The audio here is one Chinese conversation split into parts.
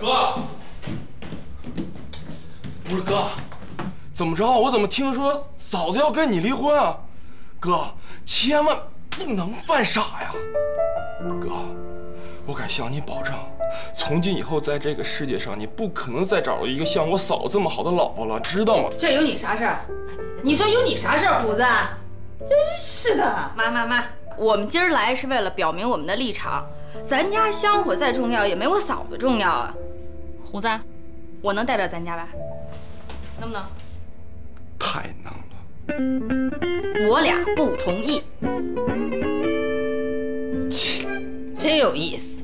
哥，不是哥，怎么着？我怎么听说嫂子要跟你离婚啊？哥，千万不能犯傻呀！哥，我敢向你保证，从今以后在这个世界上，你不可能再找到一个像我嫂子这么好的老婆了，知道吗？这有你啥事儿？你说有你啥事儿，虎子？真是的！妈妈妈，我们今儿来是为了表明我们的立场。咱家香火再重要，也没我嫂子重要啊。虎子，我能代表咱家吧？能不能？太能了。我俩不同意。切，真有意思。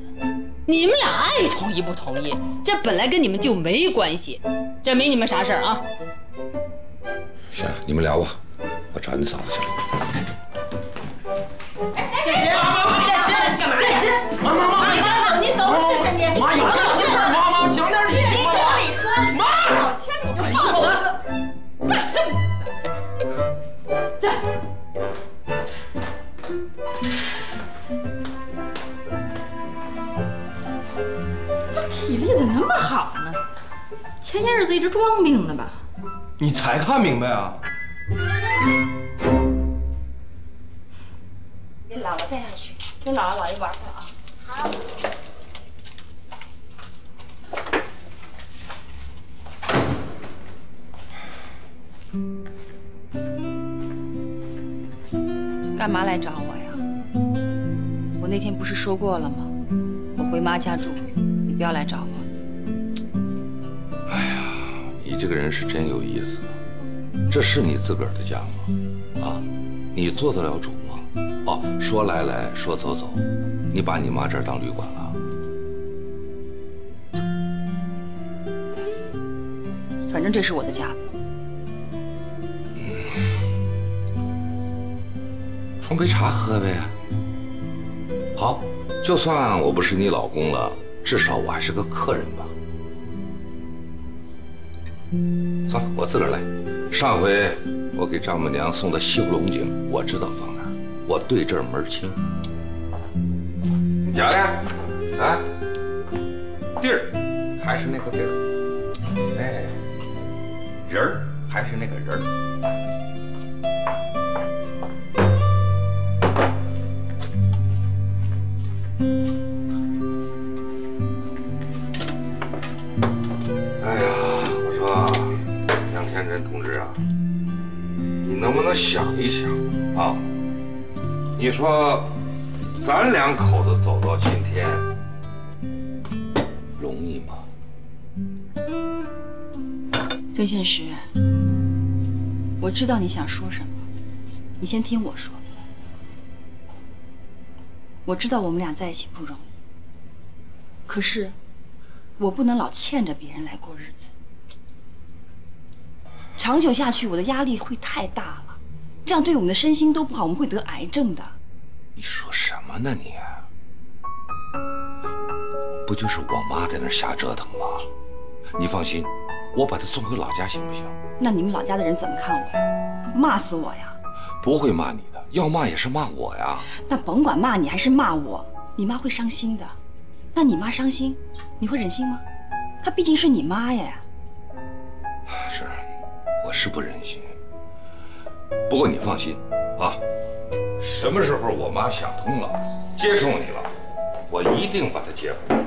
你们俩爱同意不同意，这本来跟你们就没关系，这没你们啥事儿啊。行，你们聊吧，我找你嫂子去了。装病呢吧？你才看明白啊？给姥姥带下去，跟姥姥姥爷玩会儿啊。好。干嘛来找我呀？我那天不是说过了吗？我回妈家住，你不要来找我。这个人是真有意思。这是你自个儿的家吗？啊，你做得了主吗？哦，说来来，说走走，你把你妈这儿当旅馆了？反正这是我的家。嗯冲杯茶喝呗。好，就算我不是你老公了，至少我还是个客人吧。算了，我自个儿来。上回我给丈母娘送的西湖龙井，我知道放哪儿，我对这儿门清。你瞧瞧，啊，地儿还是那个地儿，哎，人儿还是那个人儿。同志啊，你能不能想一想啊？你说咱两口子走到今天，容易吗？郑现实，我知道你想说什么，你先听我说。我知道我们俩在一起不容易，可是我不能老欠着别人来过日子。长久下去，我的压力会太大了，这样对我们的身心都不好，我们会得癌症的。你说什么呢你？不就是我妈在那儿瞎折腾吗？你放心，我把她送回老家行不行？那你们老家的人怎么看我呀？骂死我呀！不会骂你的，要骂也是骂我呀。那甭管骂你还是骂我，你妈会伤心的。那你妈伤心，你会忍心吗？她毕竟是你妈呀。是，不忍心。不过你放心啊，什么时候我妈想通了，接受你了，我一定把她接回来，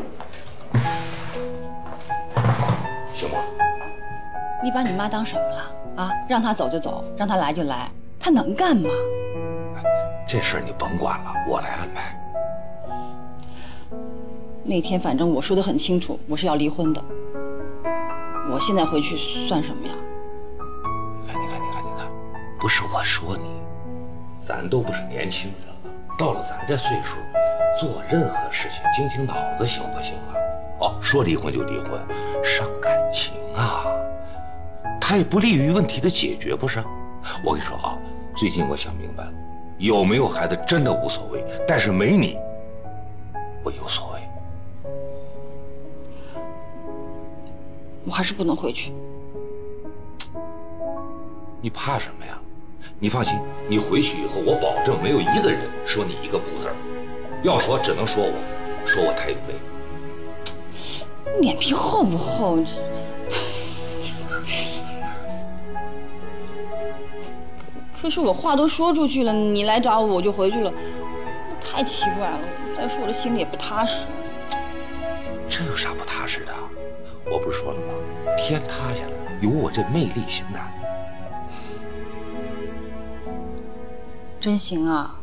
行吗？你把你妈当什么了啊？让她走就走，让她来就来，她能干吗？这事儿你甭管了，我来安排。那天反正我说的很清楚，我是要离婚的。我现在回去算什么呀？不是我说你，咱都不是年轻人了，到了咱这岁数，做任何事情经经脑子行不行啊？哦，说离婚就离婚，伤感情啊，它也不利于问题的解决，不是？我跟你说啊，最近我想明白了，有没有孩子真的无所谓，但是没你，我有所谓。我还是不能回去。你怕什么呀？你放心，你回去以后，我保证没有一个人说你一个不字儿。要说，只能说我，说我太有魅力。脸皮厚不厚？这可是我话都说出去了，你来找我我就回去了，那太奇怪了。再说我这心里也不踏实。这有啥不踏实的？我不是说了吗？天塌下来有我这魅力行难。真行啊！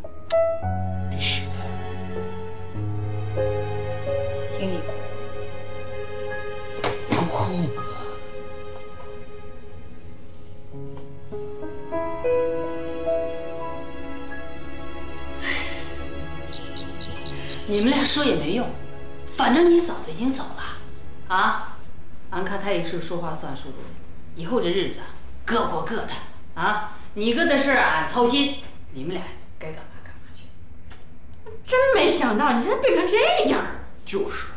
必须的。听你的。够厚吗？你们俩说也没用，反正你嫂子已经走了，啊，俺看她也是说话算数的，以后这日子各过各的，啊，你哥的事俺操心，你们俩该干嘛干嘛去。真没想到你现在变成这样。就是。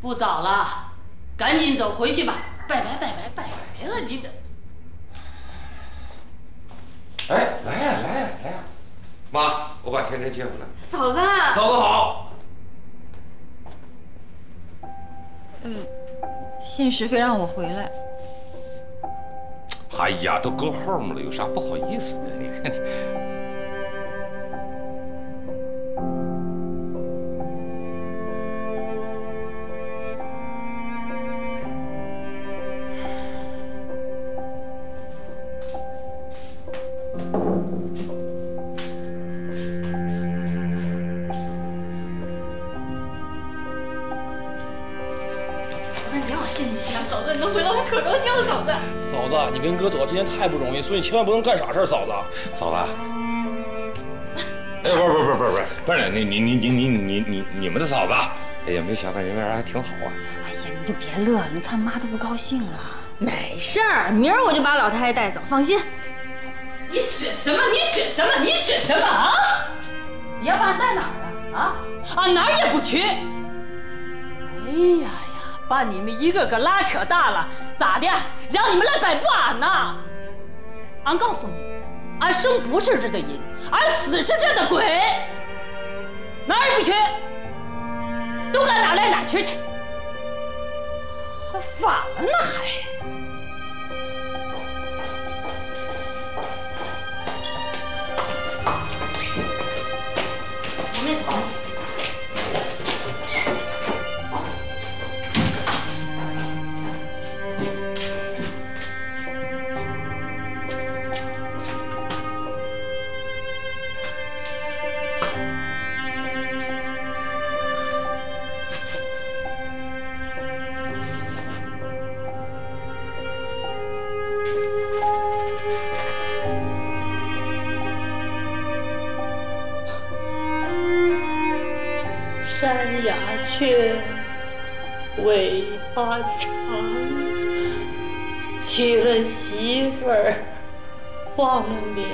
不早了，赶紧走回去吧，拜拜拜拜拜拜了，你怎？哎，来呀来呀来呀！妈，我把天真接回来。嫂子，嫂子好。嗯现实非让我回来。哎呀，都够后面了，有啥不好意思的？你看子。嫂子，你跟哥走到今天太不容易，所以你千万不能干傻事儿，嫂子。嫂子，哎，不是不是不是不是不是，你你你你你你你你们的嫂子，哎呀，没想到人缘还挺好啊。哎呀，你就别乐了，你看妈都不高兴了。没事儿，明儿我就把老太太带走，放心。你选什么？你选什么？你选什么啊？你要把俺带哪儿啊？啊，俺哪儿也不去。哎呀呀，把你们一个个拉扯大了，咋的？让你们来摆布俺呐？俺告诉你，俺生不是这的人，俺死是这的鬼。哪儿也不去，都该哪来哪去去。还反了呢还？我们走。山鸦雀，尾巴长，娶了媳妇儿，忘了娘。